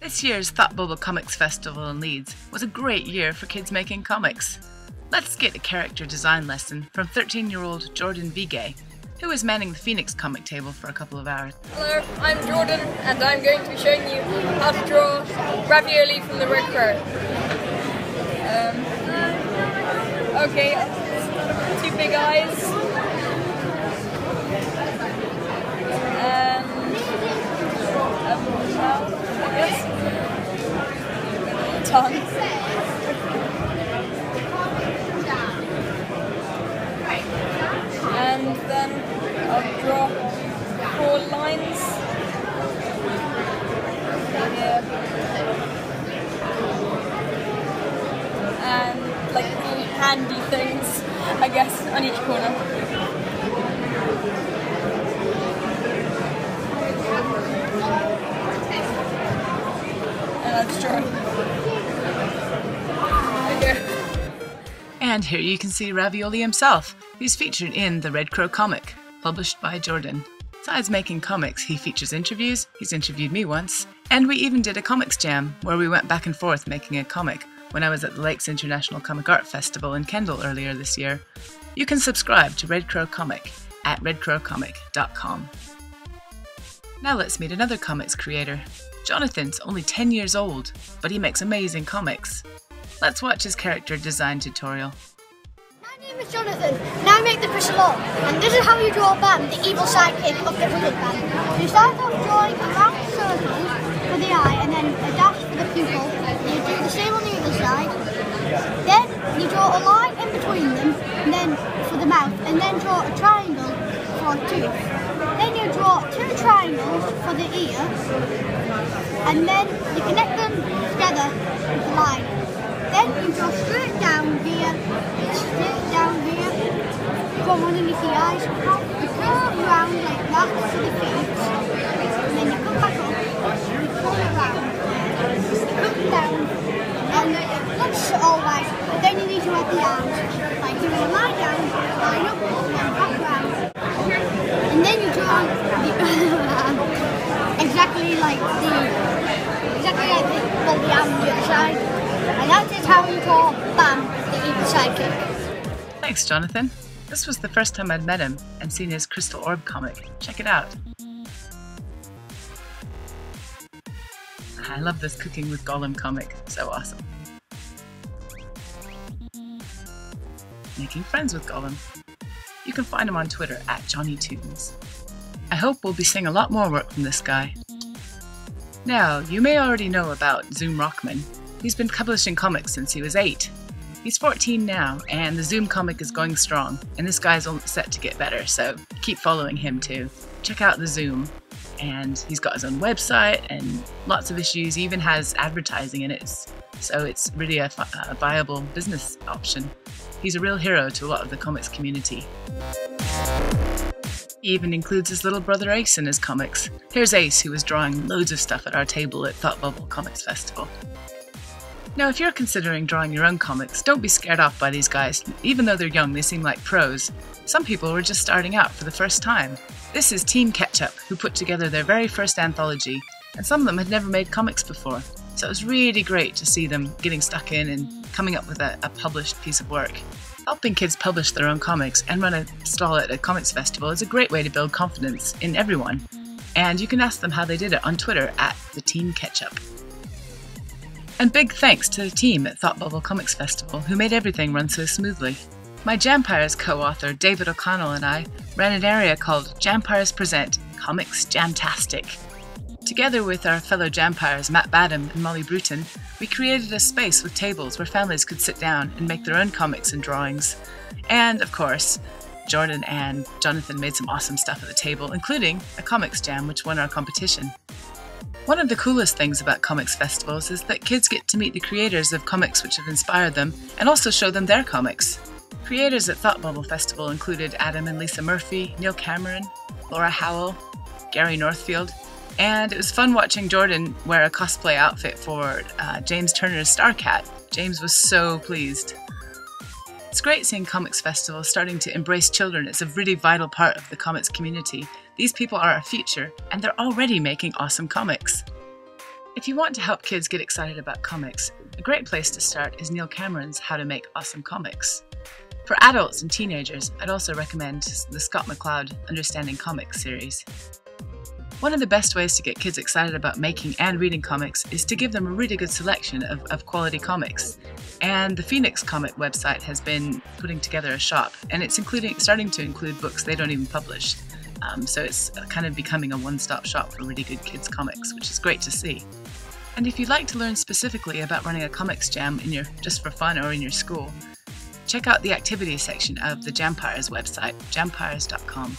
This year's Thought Bubble Comics Festival in Leeds was a great year for kids making comics. Let's get a character design lesson from 13 year old Jordan Vigay, who was manning the Phoenix comic table for a couple of hours. Hello, I'm Jordan, and I'm going to be showing you how to draw ravioli from the Red Crow. Um, okay, two big eyes. And a mouth, I guess. Tongue. And then I'll draw four lines. And like handy things, I guess, on each corner. And. Okay. And here you can see Ravioli himself, who's featured in the Red Crow comic, published by Jordan. Besides making comics, he features interviews, he's interviewed me once, and we even did a comics jam where we went back and forth making a comic when I was at the Lakes International Comic Art Festival in Kendal earlier this year. You can subscribe to Red Crow Comic at redcrowcomic.com. Now let's meet another comics creator. Jonathan's only 10 years old, but he makes amazing comics. Let's watch his character design tutorial. Jonathan, I make the crystal ball. And this is how you draw Bam, the evil sidekick of the Wizard Band. You start off drawing a round circle for the eye, and then a dash for the pupil. You do the same on the other side. Then you draw a line in between them, and then for the mouth, and then draw a triangle for a tooth. Then you draw two triangles for the ear, and then you connect them together with a line. Then you draw straight down here, straight down here, from underneath the eyes. You curve round like that to the feet, and then you come back up, you pull it round, you come down, and once all right, then you need to add the arms. Like you're gonna lie down, line up, and back round. And then you draw the exactly like the exactly like the, well, the arm on the other side. And that is how you draw Bam, the evil sidekick. Thanks, Jonathan. This was the first time I'd met him and seen his Crystal Orb comic. Check it out. I love this Cooking with Gollum comic. So awesome. Making friends with Gollum. You can find him on Twitter at Jonny Toons. I hope we'll be seeing a lot more work from this guy. Now, you may already know about Zoom Rockman. He's been publishing comics since he was 8. He's 14 now, and the Zoom comic is going strong, and this guy's set to get better, so keep following him too. Check out the Zoom. And he's got his own website and lots of issues, he even has advertising in it, so it's really a, a viable business option. He's a real hero to a lot of the comics community. He even includes his little brother Ace in his comics. Here's Ace, who was drawing loads of stuff at our table at Thought Bubble Comics Festival. Now, if you're considering drawing your own comics, don't be scared off by these guys. Even though they're young, they seem like pros. Some people were just starting out for the first time. This is Team Ketchup, who put together their very first anthology, and some of them had never made comics before. So it was really great to see them getting stuck in and coming up with a, a published piece of work. Helping kids publish their own comics and run a stall at a comics festival is a great way to build confidence in everyone. And you can ask them how they did it on Twitter at the Team Ketchup. And big thanks to the team at Thought Bubble Comics Festival who made everything run so smoothly. My Jampires co author David O'Connell and I ran an area called Jampires Present Comics Jamtastic. Together with our fellow Jampires Matt Badham and Molly Bruton, we created a space with tables where families could sit down and make their own comics and drawings. And, of course, Jordan and Jonathan made some awesome stuff at the table, including a comics jam which won our competition. One of the coolest things about comics festivals is that kids get to meet the creators of comics which have inspired them and also show them their comics. Creators at Thought Bubble Festival included Adam and Lisa Murphy, Neil Cameron, Laura Howell, Gary Northfield, and it was fun watching Jordan wear a cosplay outfit for uh, James Turner's Star Cat. James was so pleased. It's great seeing comics festivals starting to embrace children. It's a really vital part of the comics community. These people are our future, and they're already making awesome comics. If you want to help kids get excited about comics, a great place to start is Neil Cameron's How to Make Awesome Comics. For adults and teenagers, I'd also recommend the Scott McCloud Understanding Comics series. One of the best ways to get kids excited about making and reading comics is to give them a really good selection of, of quality comics. And the Phoenix Comic website has been putting together a shop, and it's including starting to include books they don't even publish. Um, so it's kind of becoming a one-stop shop for really good kids comics, which is great to see. And if you'd like to learn specifically about running a comics jam in your just for fun or in your school, check out the activities section of the Jampires website, jampires.com.